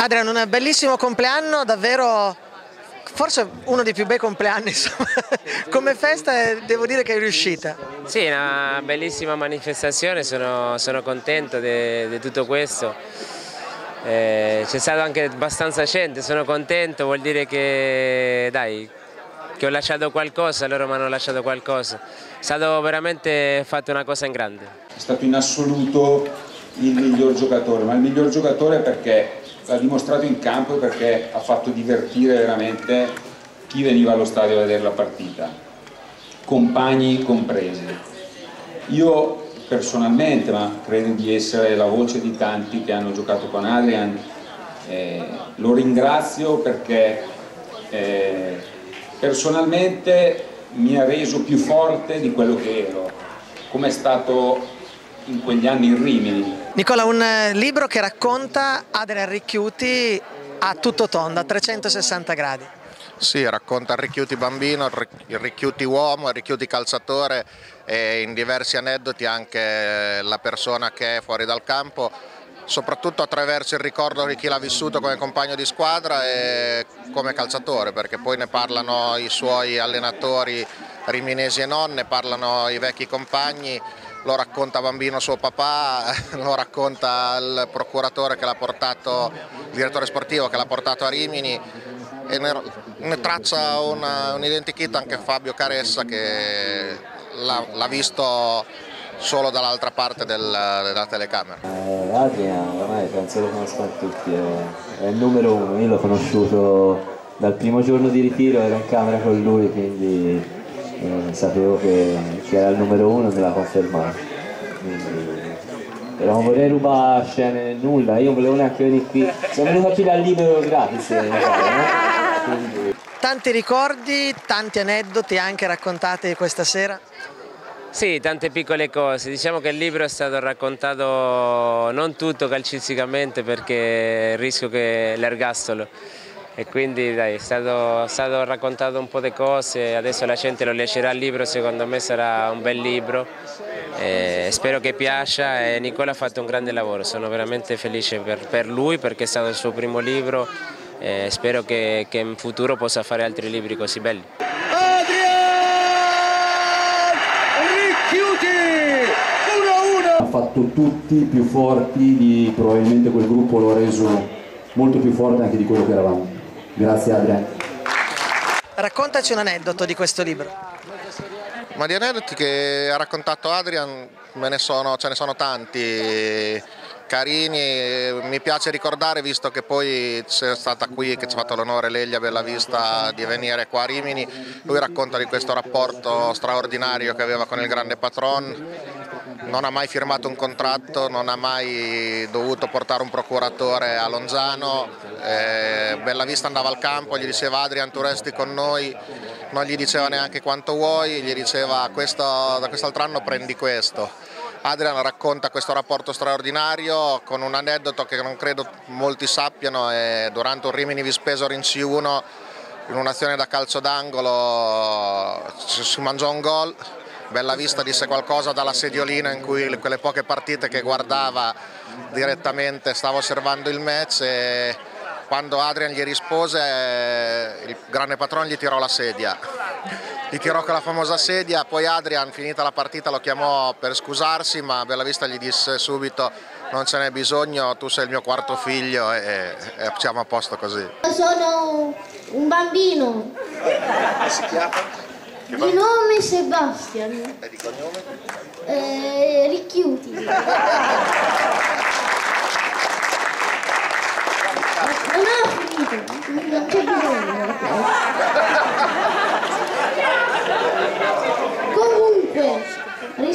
Adrian, un bellissimo compleanno, davvero forse uno dei più bei compleanni, insomma. come festa devo dire che è riuscita. Sì, una bellissima manifestazione, sono, sono contento di tutto questo. Eh, C'è stato anche abbastanza gente, sono contento, vuol dire che, dai, che ho lasciato qualcosa, loro mi hanno lasciato qualcosa. È stato veramente fatto una cosa in grande. È stato in assoluto il miglior giocatore, ma il miglior giocatore perché l'ha dimostrato in campo perché ha fatto divertire veramente chi veniva allo stadio a vedere la partita, compagni compresi. Io personalmente, ma credo di essere la voce di tanti che hanno giocato con Adrian, eh, lo ringrazio perché eh, personalmente mi ha reso più forte di quello che ero, come è stato in quegli anni in Rimini. Nicola, un eh, libro che racconta Adrian Ricchiuti a tutto tondo, a 360 gradi. Sì, racconta il Ricchiuti bambino, il Ricchiuti uomo, il Ricchiuti calciatore e in diversi aneddoti anche la persona che è fuori dal campo, soprattutto attraverso il ricordo di chi l'ha vissuto come compagno di squadra e come calciatore, perché poi ne parlano i suoi allenatori riminesi e non, ne parlano i vecchi compagni lo racconta bambino suo papà, lo racconta il procuratore che l'ha portato, il direttore sportivo che l'ha portato a Rimini e ne, ne traccia una, un identikit anche Fabio Caressa che l'ha visto solo dall'altra parte del, della telecamera. Eh, Adrian ormai penso lo conoscono tutti, è, è il numero uno, io l'ho conosciuto dal primo giorno di ritiro, ero in camera con lui, quindi eh, sapevo che, che, era il numero uno e me l'ha confermato. Quindi, però non vorrei rubare scene nulla, io non volevo neanche venire qui, sono venuto qui dal libero gratis. Eh, Quindi... Tanti ricordi, tanti aneddoti anche raccontati questa sera? Sì, tante piccole cose, diciamo che il libro è stato raccontato non tutto calcisticamente perché rischio che l'ergastolo e quindi dai, è stato, stato, raccontato un po' di cose, adesso la gente lo leggerà il libro, secondo me sarà un bel libro, e spero che piaccia e Nicola ha fatto un grande lavoro, sono veramente felice per, per lui perché è stato il suo primo libro e spero che, che in futuro possa fare altri libri così belli. Ha fatto tutti più forti di probabilmente quel gruppo lo ha reso molto più forte anche di quello che eravamo. Grazie Adrian. Raccontaci un aneddoto di questo libro. Ma di aneddoti che ha raccontato Adrian me ne sono, ce ne sono tanti carini, mi piace ricordare visto che poi c'è stata qui, che ci ha fatto l'onore Leglia Bellavista di venire qua a Rimini, lui racconta di questo rapporto straordinario che aveva con il grande patron, non ha mai firmato un contratto, non ha mai dovuto portare un procuratore a Lonzano, eh, Bellavista andava al campo, gli diceva Adrian tu resti con noi, non gli diceva neanche quanto vuoi, gli diceva questo, da quest'altro anno prendi questo. Adrian racconta questo rapporto straordinario con un aneddoto che non credo molti sappiano, durante un Rimini Vispesor in C1 in un'azione da calcio d'angolo si mangiò un gol, Bella Vista disse qualcosa dalla sediolina in cui quelle poche partite che guardava direttamente stava osservando il match e quando Adrian gli rispose il grande patron gli tirò la sedia gli tirò con la famosa sedia, poi Adrian finita la partita lo chiamò per scusarsi ma Bellavista gli disse subito non ce n'è bisogno, tu sei il mio quarto figlio e, e siamo a posto così. Sono un bambino. Si chiama? Di nome Sebastian. E di cognome? Eh, Ricchiuti. Non ho finito, non c'è bisogno.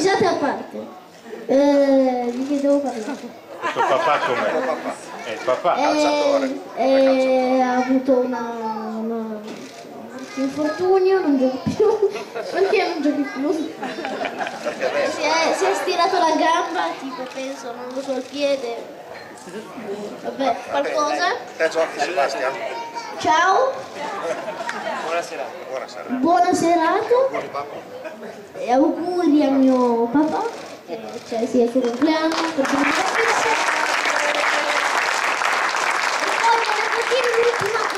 risate a parte. Eh, di che devo parlare? Il papà com'è? È il papà? Eh, eh, ha avuto una infortunio, non gioca più. Perché non giochi più? Si è, si è stirato la gamba, tipo penso, non lo so, il piede. Vabbè, qualcosa? Te giochi Sebastian? Ciao. Buona serata. Buona serata. Buona serata. E auguri a mio papà, che cioè, sia il suo compleanno, mi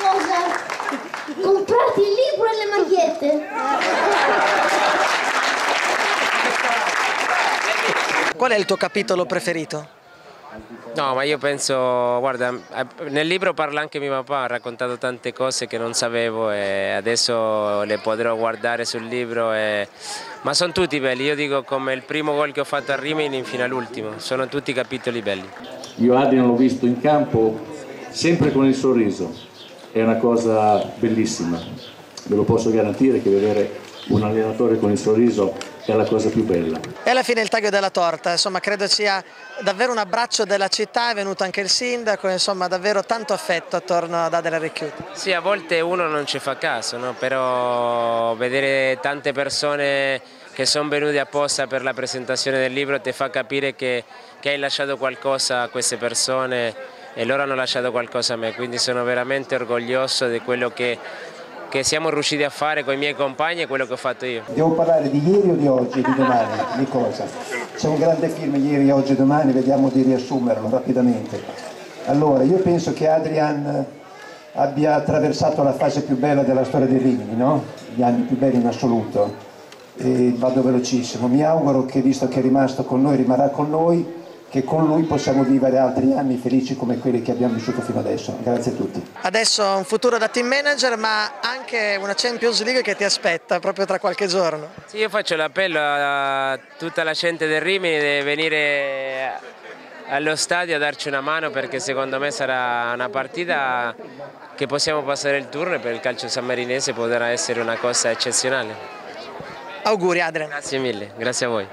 cosa? Comprate il libro e le magliette. Qual è il tuo capitolo preferito? No, ma io penso, guarda, nel libro parla anche mio papà, ha raccontato tante cose che non sapevo e adesso le potrò guardare sul libro, e... ma sono tutti belli, io dico come il primo gol che ho fatto a Rimini fino all'ultimo, sono tutti capitoli belli. Io Adrian l'ho visto in campo sempre con il sorriso, è una cosa bellissima, ve lo posso garantire che vedere un allenatore con il sorriso è la cosa più bella. E alla fine il taglio della torta, insomma credo sia davvero un abbraccio della città, è venuto anche il sindaco, insomma davvero tanto affetto attorno ad Adela Ricchiuti. Sì, a volte uno non ci fa caso, no? però vedere tante persone che sono venute apposta per la presentazione del libro ti fa capire che, che hai lasciato qualcosa a queste persone e loro hanno lasciato qualcosa a me, quindi sono veramente orgoglioso di quello che che siamo riusciti a fare con i miei compagni e quello che ho fatto io. Devo parlare di ieri o di oggi, di domani, di cosa? C'è un grande film ieri, oggi e domani, vediamo di riassumerlo rapidamente. Allora, io penso che Adrian abbia attraversato la fase più bella della storia dei Rimini, no? gli anni più belli in assoluto. E vado velocissimo, mi auguro che visto che è rimasto con noi, rimarrà con noi, che con lui possiamo vivere altri anni felici come quelli che abbiamo vissuto fino adesso. Grazie a tutti. Adesso un futuro da team manager ma anche una Champions League che ti aspetta proprio tra qualche giorno. Sì, io faccio l'appello a tutta la gente del Rimini di venire allo stadio a darci una mano perché secondo me sarà una partita che possiamo passare il turno e per il calcio sammarinese potrà essere una cosa eccezionale. Auguri Adrian. Grazie mille, grazie a voi.